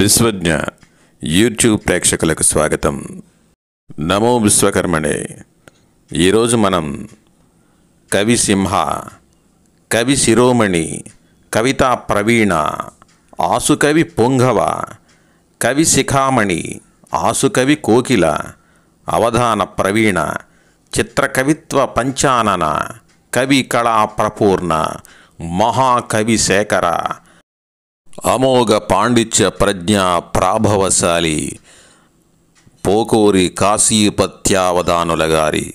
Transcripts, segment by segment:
Vishwagna YouTube ప్రేక్షకులకు స్వాగతం. నమో విశ్వకర్మణే. ఈరోజు మనం కవి సింహ కవి శిరోమణి కవితా ప్రవీణ ఆసుకవి పొంగవ కవి శిఖామణి ఆసుకవి కోకిల అవధాన ప్రవీణ చిత్రకవిత్వ పంచానన కవి కళా ప్రపూర్ణ మహాకవి శేఖర అమోఘ పాండిత్య ప్రజ్ఞ ప్రాభవశాలి పోకూరి కాశీపత్యావధానుల గారి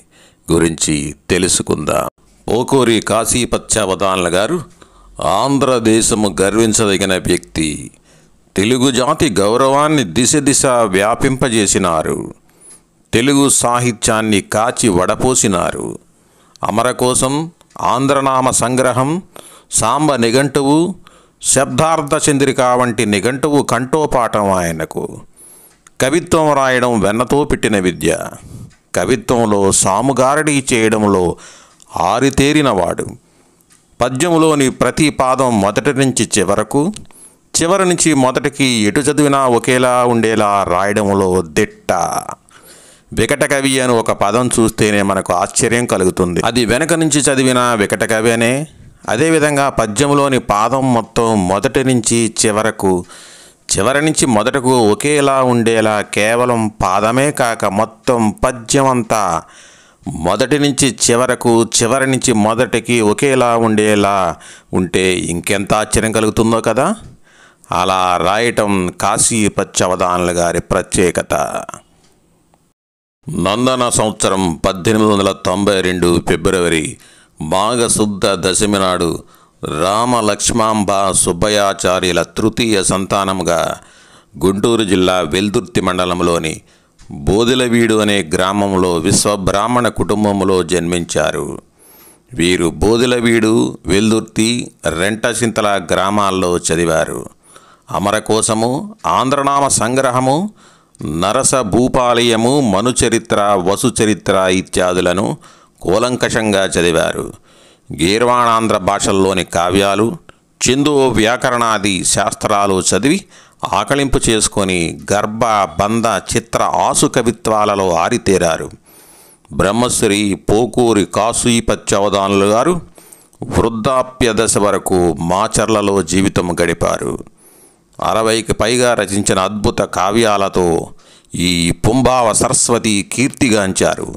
గురించి తెలుసుకుందాం. పోకూరి కాశీపత్యావధానుల గారు ఆంధ్రదేశము గర్వించదగిన వ్యక్తి. తెలుగు జాతి గౌరవాన్ని దిశ దిశ వ్యాపింపజేసినారు. తెలుగు సాహిత్యాన్ని కాచి వడపోసినారు. అమర కోసం ఆంధ్రనామ సంగ్రహం సాంబ నిఘంటువు శబ్దార్థ చంద్రిక వంటి నిఘంటువు కంఠోపాఠం ఆయనకు. కవిత్వం రాయడం వెన్నతో పెట్టిన విద్య. కవిత్వంలో సాముగారడి చేయడంలో ఆరితేరినవాడు. పద్యములోని ప్రతి పాదం మొదటి నుంచి చివరకు చివరి నుంచి మొదటికి ఎటు చదివినా ఒకేలా ఉండేలా రాయడంలో దిట్ట. వికట కవి అని ఒక పదం చూస్తేనే మనకు ఆశ్చర్యం కలుగుతుంది. అది వెనక నుంచి చదివిన వికట కవి అనే అదేవిధంగా పద్యంలోని పాదం మొత్తం మొదటి నుంచి చివరకు చివరి నుంచి మొదటకు ఒకేలా ఉండేలా కేవలం పాదమే కాక మొత్తం పద్యం అంతా మొదటి నుంచి చివరకు చివరి నుంచి మొదటికి ఒకేలా ఉండేలా ఉంటే ఇంకెంత ఆశ్చర్యం కలుగుతుందో కదా? అలా రాయటం కాశీ పచ్చవదానుల గారి ప్రత్యేకత. నందన సంవత్సరం పద్దెనిమిది వందల తొంభై రెండు ఫిబ్రవరి మాఘశుద్ధ దశమి నాడు రామ లక్ష్మాంబ సుబ్బయాచార్యుల తృతీయ సంతానముగా గుంటూరు జిల్లా వెల్దుర్తి మండలంలోని బోదిలవీడు అనే గ్రామంలో విశ్వబ్రాహ్మణ కుటుంబంలో జన్మించారు. వీరు బోదిలవీడు వెల్దుర్తి రెంటసింతల గ్రామాల్లో చదివారు. అమరకోశము ఆంధ్రనామ సంగ్రహము నరస భూపాలయము మనుచరిత్ర వసుచరిత్ర ఇత్యాదులను కూలంకషంగా చదివారు. గీర్వాణాంధ్ర భాషల్లోని కావ్యాలు చిందు వ్యాకరణాది శాస్త్రాలు చదివి ఆకళింపు చేసుకొని గర్భ బంధ చిత్ర ఆసు కవిత్వాలలో ఆరితేరారు. బ్రహ్మశ్రీ పోకూరి కాసుయిపత్యవదానులు గారు వృద్ధాప్య దశ వరకు మాచర్లలో జీవితం గడిపారు. అరవైకి పైగా రచించిన అద్భుత కావ్యాలతో ఈ పుంభావ సరస్వతి కీర్తిగాంచారు.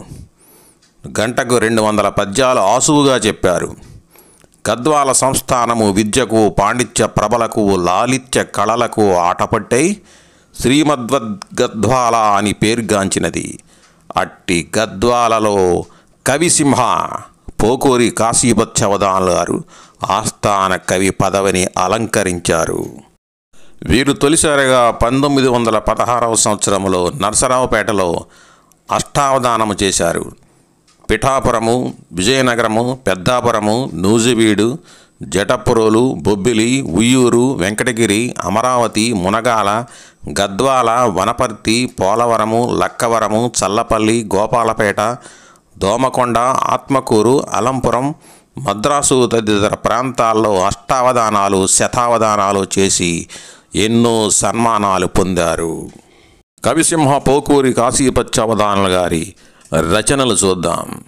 గంటకు రెండు వందల పద్యాలు ఆసువుగా చెప్పారు. గద్వాల సంస్థానము విద్యకు పాండిత్య ప్రభలకు లాలిత్య కళలకు ఆటపట్టై శ్రీమద్వద్గద్వాల అని పేరుగాంచినది అట్టి గద్వాలలో కవిసింహ పోకూరి కాశీపత్యవదానులు గారు ఆస్థాన కవి పదవిని అలంకరించారు. వీరు తొలిసారిగా పంతొమ్మిది వందల పదహారవ సంవత్సరంలో నరసరావుపేటలో అష్టావధానము చేశారు. పిఠాపురము విజయనగరము పెద్దాపురము నూజివీడు జటపురోలు బొబ్బిలి ఉయ్యూరు వెంకటగిరి అమరావతి మునగాల గద్వాల వనపర్తి పోలవరము లక్కవరము చల్లపల్లి గోపాలపేట దోమకొండ ఆత్మకూరు అలంపురం మద్రాసు తదితర ప్రాంతాల్లో అష్టావధానాలు శతావధానాలు చేసి ఎన్నో సన్మానాలు పొందారు. కవిసింహ పోకూరి కాశీపత్యావధానుల గారి రచనలు చూద్దాం.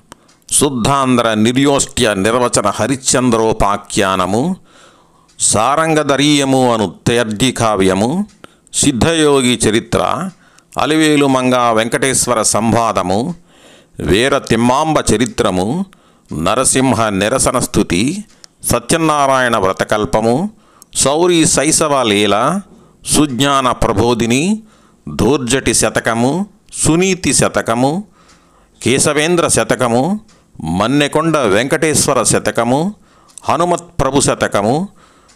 శుద్ధాంధ్ర నిర్యోష్ట్య నిర్వచన హరిశ్చంద్రోపాఖ్యానము సారంగధరీయము అను త్యర్జి కావ్యము సిద్ధయోగి చరిత్ర అలివేలు మంగ వెంకటేశ్వర సంవాదము వీర తిమ్మాంబ చరిత్రము నరసింహ నిరసన స్థుతి సత్యనారాయణ వ్రతకల్పము సౌరి శైశవ లీల సుజ్ఞాన ప్రబోధిని దూర్జటి శతకము సునీతి శతకము కేశవేంద్ర శతకము మన్నెకొండ వెంకటేశ్వర శతకము హనుమత్ ప్రభు శతకము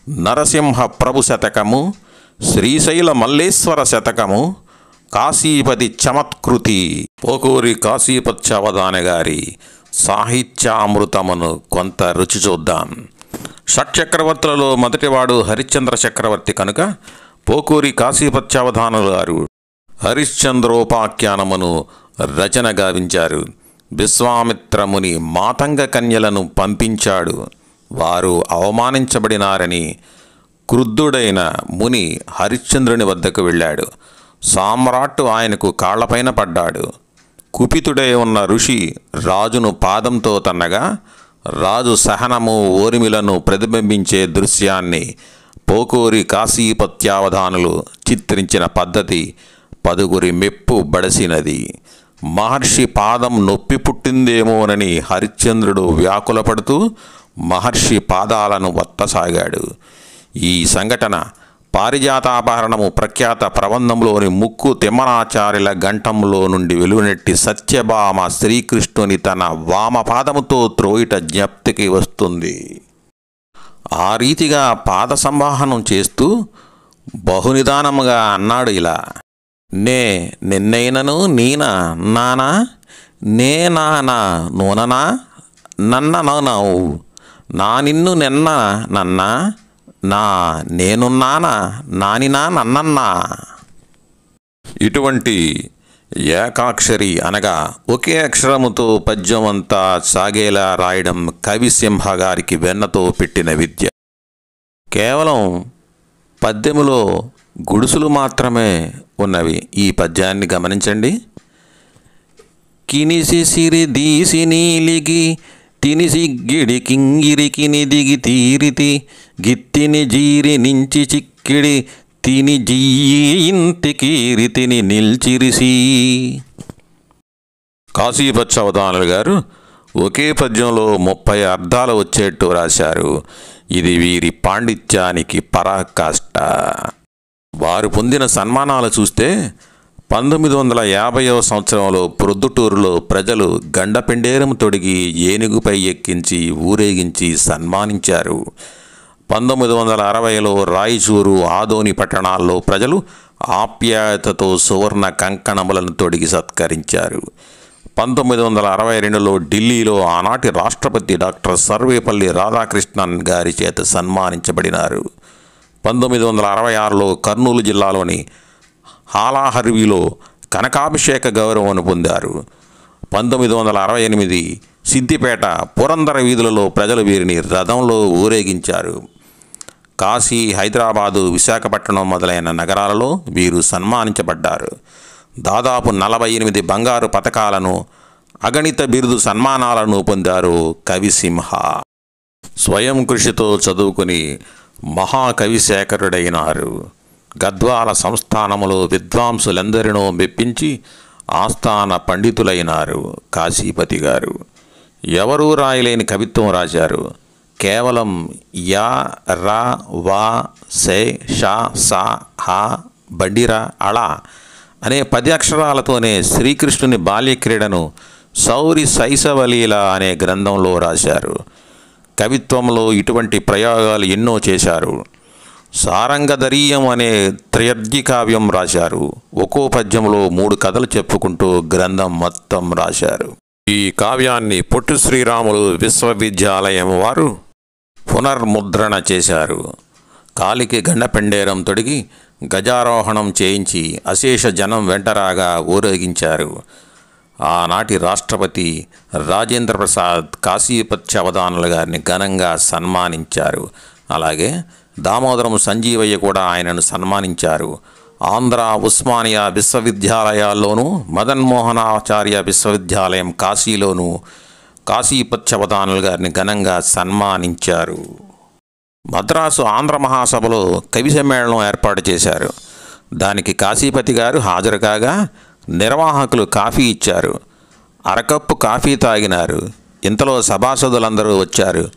నరసింహ ప్రభు శతకము శ్రీశైల మల్లేశ్వర శతకము కాశీపతి చమత్కృతి. పోకూరి కాశీపత్యవధాన గారి సాహిత్యామృతమును కొంత రుచి చూద్దాం. షట్చక్రవర్తులలో మొదటివాడు హరిశ్చంద్ర చక్రవర్తి కనుక పోకూరి కాశీపత్యావధానులు గారు. హరిశ్చంద్రోపాఖ్యానమును రచన గావించారు. విశ్వామిత్రముని మాతంగ కన్యలను పంపించాడు. వారు అవమానించబడినారని క్రుద్ధుడైన ముని హరిశ్చంద్రుని వద్దకు వెళ్ళాడు. సామ్రాట్టు ఆయనకు కాళ్ళపైన పడ్డాడు. కుపితుడై ఉన్న ఋషి రాజును పాదంతో తన్నగా రాజు సహనము ఓరిమిలను ప్రతిబింబించే దృశ్యాన్ని పోకూరి కాశీపత్యావధానులు చిత్రించిన పద్ధతి పదుగురి మెప్పు బడసినది. మహర్షి పాదం నొప్పి పుట్టిందేమోనని హరిశ్చంద్రుడు వ్యాకులపడుతూ మహర్షి పాదాలను వత్తసాగాడు. ఈ సంఘటన పారిజాతాపహరణము ప్రఖ్యాత ప్రబంధంలోని ముక్కు తిమ్మనాచార్యుల గంఠంలో నుండి వెలువనెట్టి సత్యభామ శ్రీకృష్ణుని తన వామపాదముతో త్రోయిట జ్ఞప్తికి వస్తుంది. ఆ రీతిగా పాద సంవాహనం చేస్తూ బహునిదానముగా అన్నాడు ఇలా. నే నిన్నైనను నీనా నానా నే నానా నూననా నన్న నౌనవు. నా నిన్ను నిన్న నన్న నా నేనున్నానా నానినా నన్నన్నా. ఇటువంటి ఏకాక్షరి అనగా ఒకే అక్షరముతో పద్యం అంతా సాగేలా రాయడం కవిసింహ గారికి వెన్నతో పెట్టిన విద్య. కేవలం పద్యములో గుడుసులు మాత్రమే ఉన్నవి. ఈ పద్యాన్ని గమనించండి. కినిసి సిరి దీసి నీలిగి తినిసి గిడి కింగిరికిని దిగి తీరితి గిత్తిని జీరి నించి చిక్కిడి తిని జీయింతికీరితిని నిల్చిరిసి. కాశీపచ్చవధానులు గారు ఒకే పద్యంలో ముప్పై అర్థాలు వచ్చేట్టు రాశారు. ఇది వీరి పాండిత్యానికి పరాకాష్ట. వారు పొందిన సన్మానాలు చూస్తే పంతొమ్మిది వందల యాభైవ సంవత్సరంలో ప్రొద్దుటూరులో ప్రజలు గండపెండేరం తొడిగి ఏనుగుపై ఎక్కించి ఊరేగించి సన్మానించారు. పంతొమ్మిది వందల అరవైలో రాయచూరు ఆదోని పట్టణాల్లో ప్రజలు ఆప్యాయతతో సువర్ణ కంకణములను తొడిగి సత్కరించారు. పంతొమ్మిది వందల అరవై రెండులో ఢిల్లీలో ఆనాటి రాష్ట్రపతి డాక్టర్ సర్వేపల్లి రాధాకృష్ణన్ గారి చేత సన్మానించబడినారు. పంతొమ్మిది వందల అరవై ఆరులో కర్నూలు జిల్లాలోని హాలాహర్విలో కనకాభిషేక గౌరవం పొందారు. పంతొమ్మిది వందల అరవై ఎనిమిది సిద్దిపేట పురందర వీధులలో ప్రజలు వీరిని రథంలో ఊరేగించారు. కాశీ హైదరాబాదు విశాఖపట్నం మొదలైన నగరాలలో వీరు సన్మానించబడ్డారు. దాదాపు నలభై ఎనిమిది బంగారు పథకాలను అగణిత బిరుదు సన్మానాలను పొందారు కవిసింహ. స్వయం కృషితో చదువుకుని మహాకవి శేఖరుడైనారు. గద్వాల సంస్థానములో విద్వాంసులెందరినో మెప్పించి ఆస్థాన పండితులైనారు కాశీపతి గారు. ఎవరూ రాయలేని కవిత్వం రాశారు. కేవలం యా రా వా సే షా సా హా బండిరా అళా అనే పది అక్షరాలతోనే శ్రీకృష్ణుని బాల్యక్రీడను సౌరి శైశవలీల అనే గ్రంథంలో రాశారు. కవిత్వంలో ఇటువంటి ప్రయోగాలు ఎన్నో చేశారు. సారంగధరీయం అనే త్రయర్జి కావ్యం రాశారు. ఒక్కో పద్యంలో మూడు కథలు చెప్పుకుంటూ గ్రంథం మొత్తం రాశారు. ఈ కావ్యాన్ని పొట్టు శ్రీరాములు విశ్వవిద్యాలయం వారు పునర్ముద్రణ చేశారు. కాలికి గండపెండేరం తొడిగి గజారోహణం చేయించి అశేష జనం వెంటరాగా ఊరేగించారు. ఆనాటి రాష్ట్రపతి రాజేంద్ర ప్రసాద్ కాశీపత్య అవధానుల గారిని ఘనంగా సన్మానించారు. అలాగే దామోదరం సంజీవయ్య కూడా ఆయనను సన్మానించారు. ఆంధ్ర ఉస్మానియా విశ్వవిద్యాలయాల్లోనూ మదన్మోహనాచార్య విశ్వవిద్యాలయం కాశీలోనూ కాశీపత్యవధానుల గారిని ఘనంగా సన్మానించారు. మద్రాసు ఆంధ్ర మహాసభలో కవి సమ్మేళనం ఏర్పాటు చేశారు. దానికి కాశీపతి గారు హాజరు కాగా నిర్వాహకులు కాఫీ ఇచ్చారు. అరకప్పు కాఫీ తాగినారు. ఇంతలో సభాసదులందరూ వచ్చారు.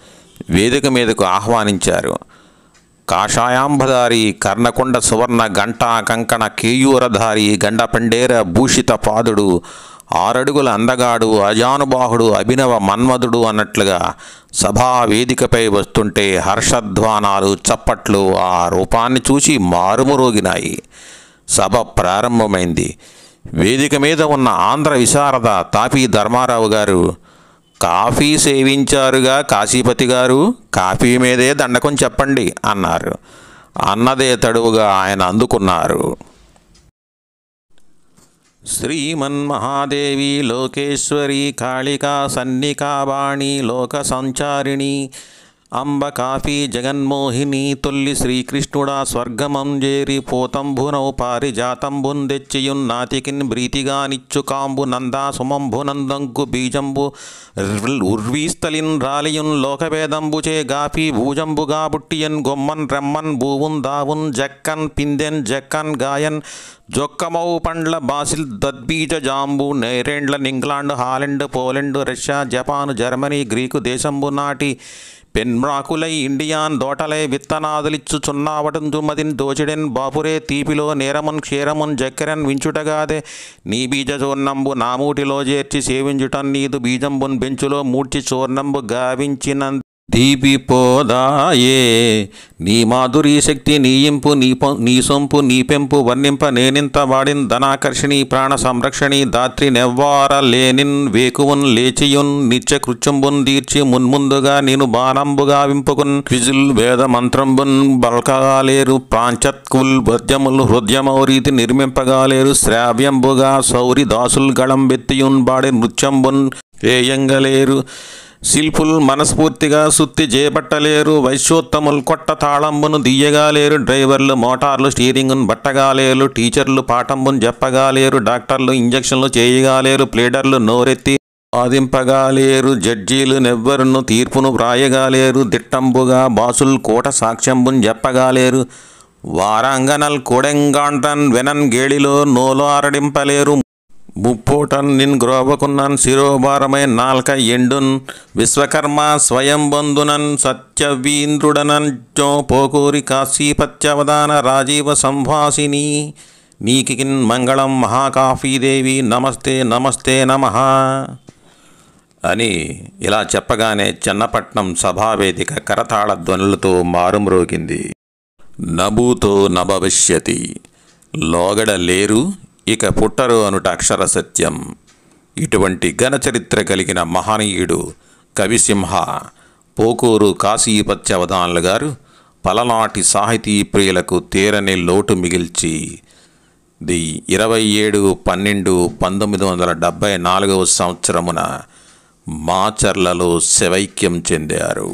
వేదిక మీదకు ఆహ్వానించారు. కాషాయాంబధారి కర్ణకొండ సువర్ణ గంటా కంకణ కేయూరధారి గండపెండేర భూషిత పాదుడు ఆరడుగుల అందగాడు అజానుబాహుడు అభినవ మన్మధుడు అన్నట్లుగా సభా వేదికపై వస్తుంటే హర్షధ్వానాలు చప్పట్లు ఆ రూపాన్ని చూసి మారుమురోగినాయి. సభ ప్రారంభమైంది. వేదిక మీద ఉన్న ఆంధ్ర విశారద తాపీ ధర్మారావు గారు కాఫీ సేవించారుగా కాశీపతి గారు కాఫీ మీదే దండకం చెప్పండి అన్నారు. అన్నదే తడువుగా ఆయన అందుకున్నారు. శ్రీమన్మహాదేవి లోకేశ్వరి కాళికా సన్నికావాణి లోక సంచారిణి అంబ కాఫీ జగన్మోహిని తొల్లి శ్రీకృష్ణుడా స్వర్గమంజేరి జేరి పారిజాతంబున్ దెచ్చియున్ నాతికిన్ బ్రీతిగా నిచ్చు కాంబు నందా సుమంబు నందంకు బీజంబు ఉర్వీస్తలిన్ రాలియున్ లోకవేదంబుచే గాఫీ భూజంబుగా బుట్టియన్ గొమ్మన్ రెమ్మన్ భూవున్ దావున్ జక్కన్ పిందెన్ జక్కన్ గాయన్ జొక్కమౌ పండ్ల బాసిల్ దద్బీజ జాంబు నేరేండ్ల England Holland Poland Russia Japan Germany Greek దేశంబు నాటి పెన్మ్రాకులై ఇండియాన్ దోటలై విత్తనాదులిచ్చుచున్నావటం దుమదిన్ దోచిడెన్ బాపురే తీపిలో నేరమున్ క్షీరమున్ జక్కెరన్ వించుటగాదే. నీ బీజ చూర్ణంబు నామూటిలో చేర్చి సేవించుటన్ నీదు బీజంబున్ బెంచులో మూడ్చి చూర్ణంబు గావించిన దీపిపోదాయే. నీ మాధురీ శక్తి నీయింపు నీ నీ సొంపు నీ పెంపు వర్ణింప నేనింత వాడిన్ ధనాకర్షిణి ప్రాణ సంరక్షణి దాత్రి నెవ్వార లేనిన్ వేకువున్ లేచియున్ నిత్య కృత్యంబున్ దీర్చి మున్ముందుగా నేను బాణంబుగా వింపుకున్. క్విజుల్ వేద మంత్రంబున్ బల్కగాలేరు ప్రాంచత్కుల్ వద్యముల్ హృదయమౌరీతి నిర్మింపగాలేరు శ్రావ్యంబుగా సౌరి దాసుల్ గళం వెత్తియున్ బాడి నృత్యంబున్ ఏయంగలేరు శిల్పుల్ మనస్ఫూర్తిగా సుత్తి చేపట్టలేరు వైశ్యోత్తములు కొట్ట తాళంబును దియ్యగాలేరు డ్రైవర్లు మోటార్లు స్టీరింగ్ను బట్టగాలేరు టీచర్లు పాఠంబును చెప్పగాలేరు డాక్టర్లు ఇంజక్షన్లు చేయగాలేరు ప్లేడర్లు నోరెత్తి వాదింపగాలేరు జడ్జీలు నెవ్వరును తీర్పును వ్రాయగాలేరు దిట్టంబుగా బాసులు కోట సాక్ష్యంబును చెప్పగాలేరు వారాంగనల్ కొడెంగాంటన్ వెనన్ గేడిలో నోలో అరడింపలేరు ముప్పోటన్ నిన్ గ్రోవకున్నన్ శిరోభారమై నాల్క ఎండున్ విశ్వకర్మ స్వయం బంధునన్ సత్యవీంద్రుడనన్ జో పోకూరి కాశీపత్యవదాన రాజీవ సంభాసిని నీకికిన్ మంగళం మహాకాఫీదేవి నమస్తే నమస్తే నమః అని ఇలా చెప్పగానే చెన్నపట్నం సభావేదిక కరతాళ ధ్వనులతో మారుమ్రోగింది. నభూతో నభవిష్యతి. లోగడ లేరు ఇక పుట్టరు అనుట అక్షర సత్యం. ఇటువంటి ఘనచరిత్ర కలిగిన మహనీయుడు కవిసింహ పోకూరు కాశీపత్యవధానులు గారు పలనాటి సాహితీ ప్రియులకు తీరని లోటు మిగిల్చి ది ఇరవై ఏడు పన్నెండు పంతొమ్మిది వందల డెబ్భై నాలుగవ సంవత్సరమున మాచర్లలో శవైక్యం చెందారు.